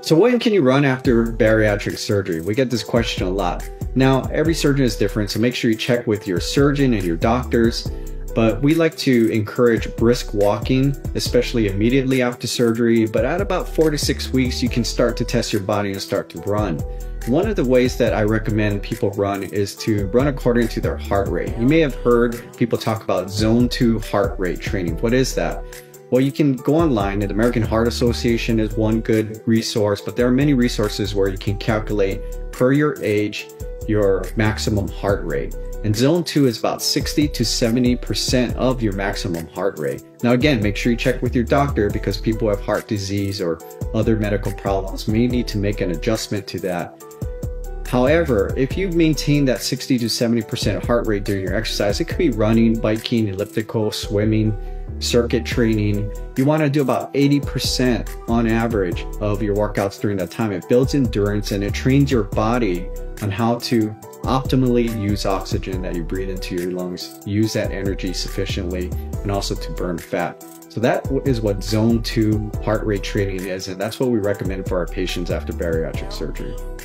So when can you run after bariatric surgery? We get this question a lot. Now, every surgeon is different, so make sure you check with your surgeon and your doctors. But we like to encourage brisk walking, especially immediately after surgery. But at about four to six weeks, you can start to test your body and start to run. One of the ways that I recommend people run is to run according to their heart rate. You may have heard people talk about zone 2 heart rate training. What is that? Well, you can go online. The American Heart Association is one good resource, but there are many resources where you can calculate per your age your maximum heart rate. And zone 2 is about 60 to 70% of your maximum heart rate. Now again, make sure you check with your doctor because people have heart disease or other medical problems may need to make an adjustment to that. However, if you maintain that 60 to 70% heart rate during your exercise, it could be running, biking, elliptical, swimming, circuit training, you want to do about 80% on average of your workouts during that time. It builds endurance and it trains your body on how to optimally use oxygen that you breathe into your lungs, use that energy sufficiently, and also to burn fat. So that is what zone two heart rate training is, and that's what we recommend for our patients after bariatric surgery.